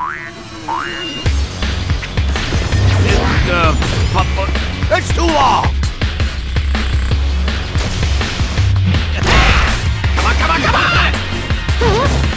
It, uh, it's too long! Come on, come on, come on!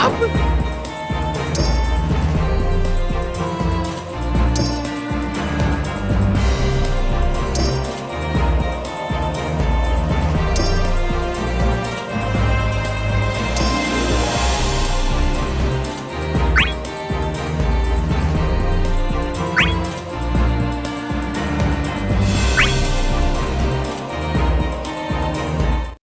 Stop!